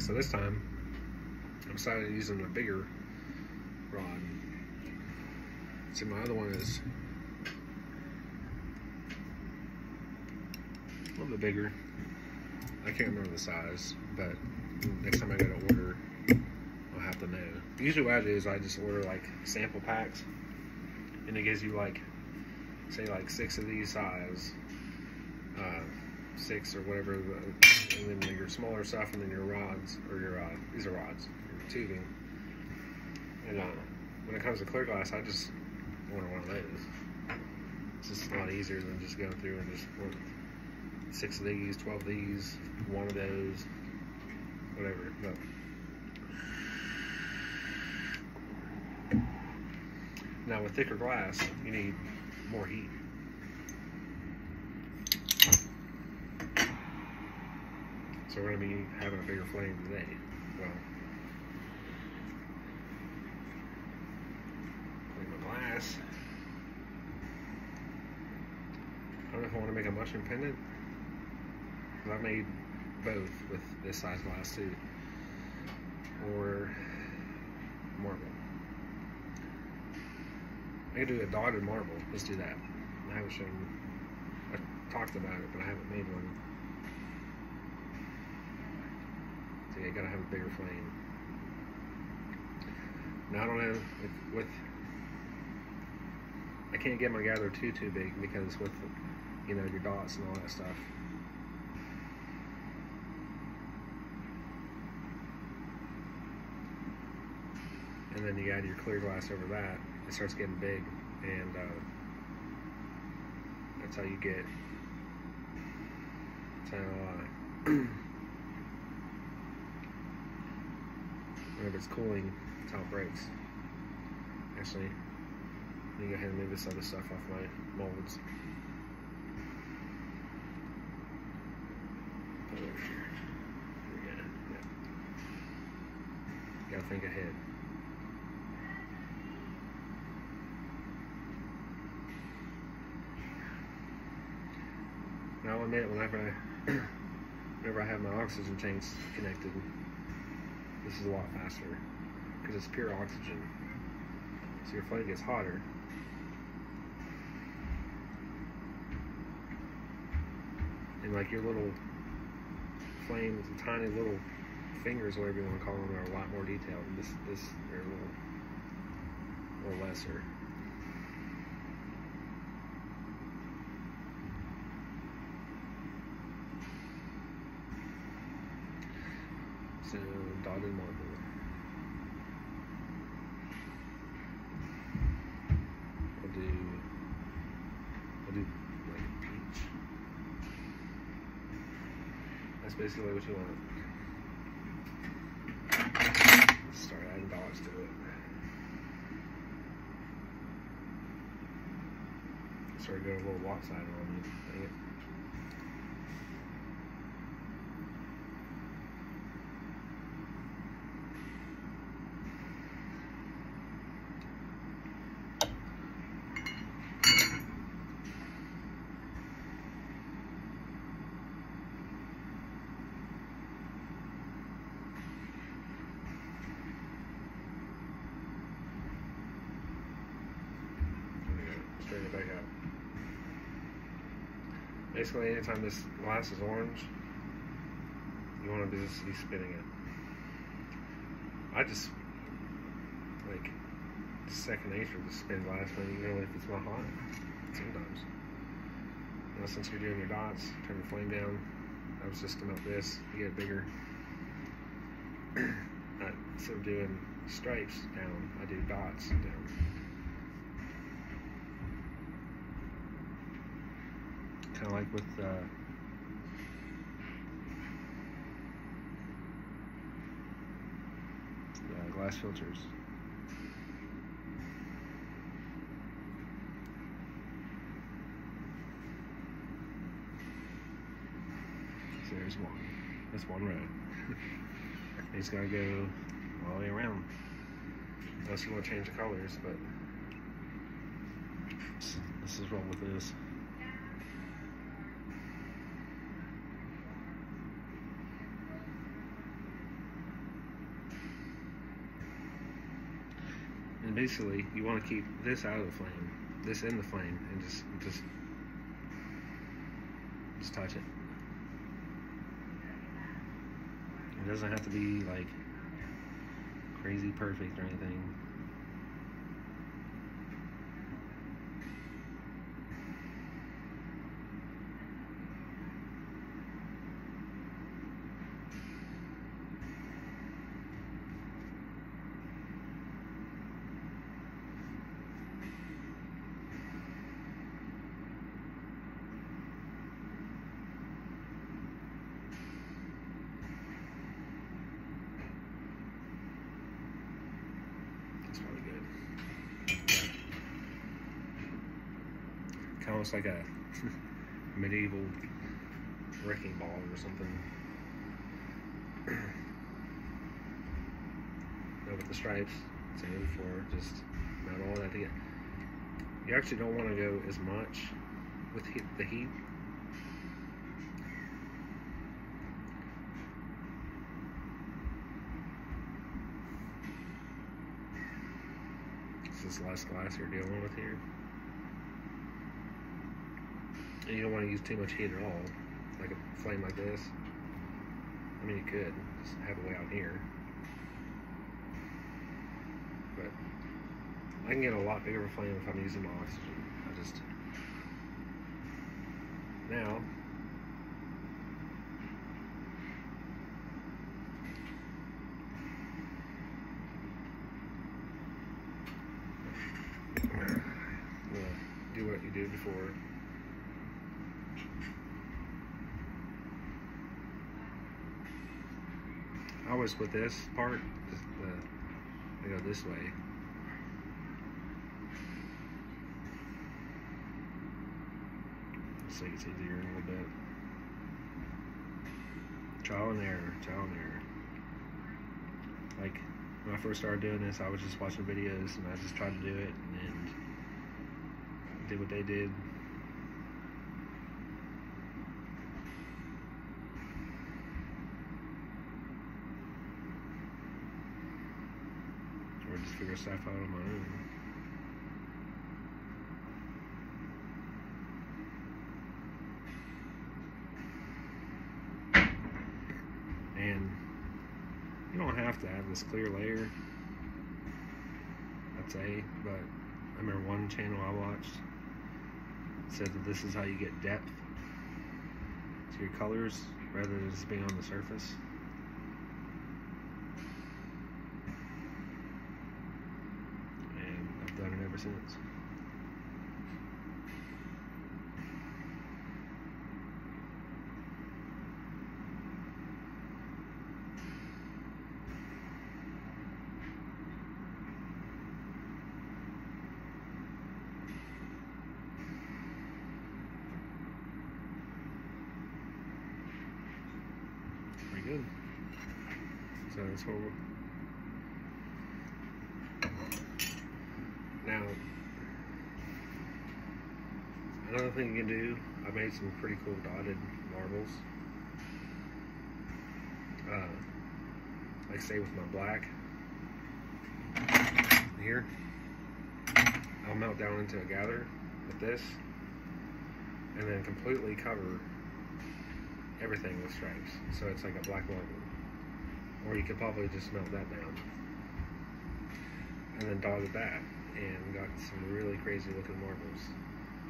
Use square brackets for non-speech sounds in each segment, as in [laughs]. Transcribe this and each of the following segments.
So this time I'm decided using a bigger rod. See, my other one is a little bit bigger. I can't remember the size, but next time I go to order, I'll have to know. Usually what I do is I just order like sample packs, and it gives you like, say like six of these size, uh, six or whatever, and then your smaller stuff, and then your rods, or your, uh, these are rods, your tubing. And uh, when it comes to clear glass, I just order one of those. It's just a lot easier than just going through and just six of these, 12 of these, one of those, whatever. But now with thicker glass, you need more heat. So we're to be having a bigger flame today. Well, clean the glass. I don't know if I want to make a mushroom pendant. I've made both with this size glass too. Or marble. I could do a dotted marble. Let's do that. I haven't shown, I talked about it, but I haven't made one. So you gotta have a bigger flame. Now I don't know if with, I can't get my gather too, too big because with, you know, your dots and all that stuff, and then you add your clear glass over that, it starts getting big, and uh, that's how you get. That's how uh, [clears throat] whenever it's cooling, it breaks. Actually, let me go ahead and move this other stuff off my molds. Yeah. Gotta think ahead. Now I'll admit, whenever I, [clears throat] whenever I have my oxygen tanks connected, this is a lot faster because it's pure oxygen. So your flame gets hotter. And like your little flames, the tiny little fingers, whatever you want to call them, are a lot more detailed. This, this, they're a little, a little lesser. So dotted marble. I'll do like peach. That's basically what you want. Start adding dots to it. Start going a little walk lopsided on me. Dang it. There we go. Straighten it back out. Basically, anytime this glass is orange, you want to just be spinning it. I just, like, second nature to spin glass you know if it's not hot. Sometimes. Now since you're doing your dots, turn the flame down. I was just up this, you get bigger. [clears throat] instead of doing stripes down, I do dots down. Kind of like with uh, yeah, glass filters. So there's one. That's one row. He's [laughs] gonna go all the way around. Unless you want to change the colors, but this is roll with this. Basically, you want to keep this out of the flame, this in the flame, and just just just touch it. It doesn't have to be like crazy perfect or anything. It's really good. Looks like a [laughs] medieval wrecking ball or something. [clears throat] But with the stripes, same for just not all that together. You actually don't want to go as much with heat, the heat. It's this less glass you're dealing with here. And you don't want to use too much heat at all. Like a flame like this. I mean, you could just have it way out here. But I can get a lot bigger of a flame if I'm using my oxygen. I just now [sighs] do what you did before. Split this part, I go this way. So it's easier a little bit. Trial and error, trial and error. Like, when I first started doing this, I was just watching videos and I just tried to do it and did what they did. Or just figure stuff out my. And you don't have to have this clear layer. I'd say, but I remember one channel I watched said that this is how you get depth to your colors rather than just being on the surface. And I've done it ever since. Pretty good. So that's what we're now. Another thing you can do, I made some pretty cool dotted marbles. Uh, like say with my black here, I'll melt down into a gather with this, and then completely cover everything with stripes. So it's like a black marble. Or you could probably just melt that down. And then dotted that and got some really crazy looking marbles.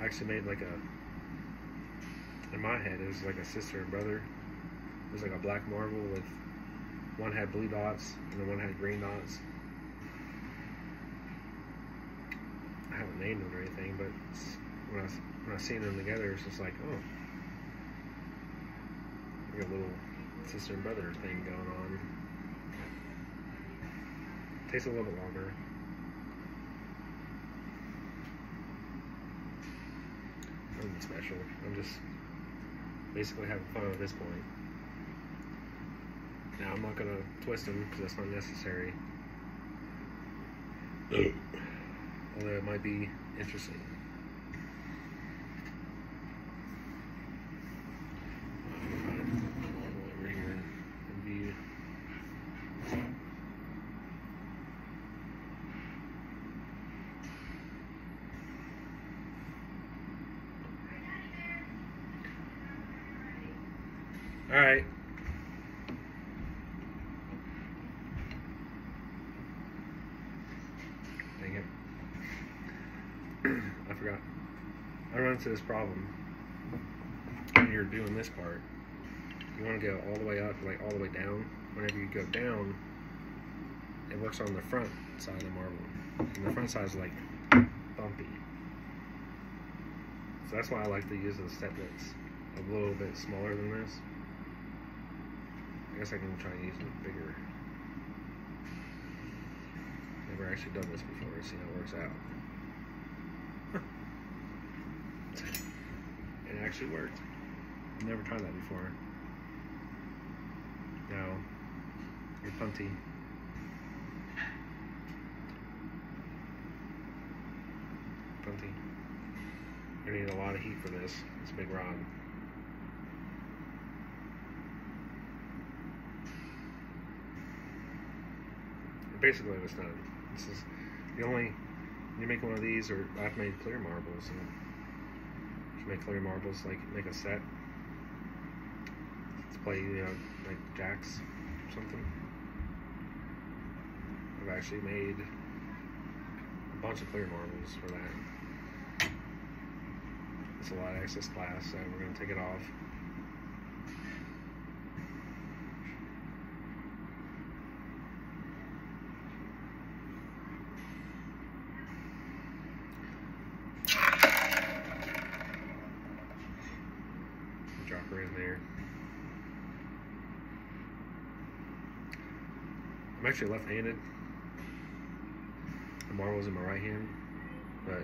I actually made like a in my head it was like a sister and brother. It was like a black marble with one had blue dots and then one had green dots. I haven't named them or anything, but when I when I seen them together, it's just like, oh, like a little sister and brother thing going on. Takes a little bit longer. Nothing special. I'm just basically having fun at this point. Now I'm not gonna twist them because that's not necessary. Although it might be interesting. Over here in view. All right. Dang it. [clears throat] I forgot. I run into this problem when you're doing this part. You want to go all the way up, like all the way down. Whenever you go down, it works on the front side of the marble. And the front side is like bumpy. So that's why I like to use a step that's a little bit smaller than this. I guess I can try and use it bigger. Never actually done this before, see how it works out. it actually worked. I've Never tried that before. Now, your punty. Punty. You need a lot of heat for this. It's a big rod. Basically, it's done. This is the only. You make one of these, or I've made clear marbles, and make clear marbles like make a set. Let's play, you know, like jacks, or something. I've actually made a bunch of clear marbles for that. It's a lot of excess glass, so we're going to take it off. Drop her in there. I'm actually left-handed. The marbles in my right hand, but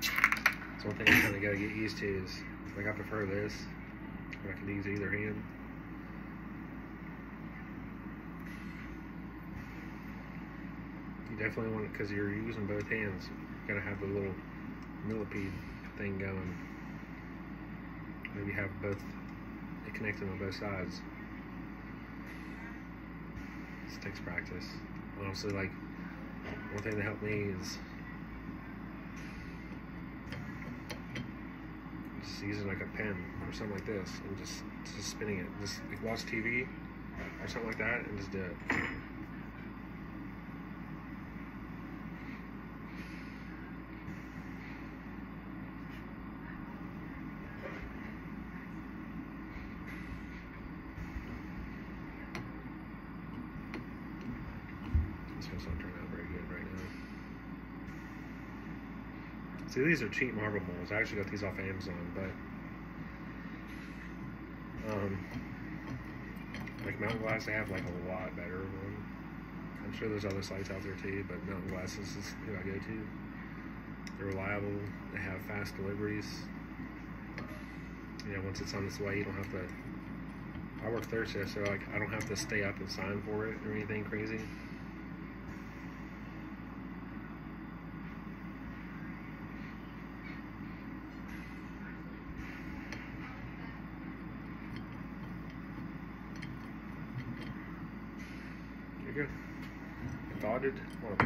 it's one thing I kind of got to get used to is like I prefer this, but I can use either hand. You definitely want it because you're using both hands. You gotta have the little millipede thing going. Maybe have both connected on both sides. This takes practice. Honestly, like one thing that helped me is just using like a pen or something like this and just just spinning it. Just like watch TV or something like that and just do it. This one's not turning out very good right now. See, these are cheap marble molds. I actually got these off Amazon, but um, like Mountain Glass, they have like a lot better one. I'm sure there's other sites out there too, but Mountain Glass is who I go to. They're reliable. They have fast deliveries. You know, once it's on its way, you don't have to. I work shift, so like I don't have to stay up and sign for it or anything crazy. You're good. Dotted. Well,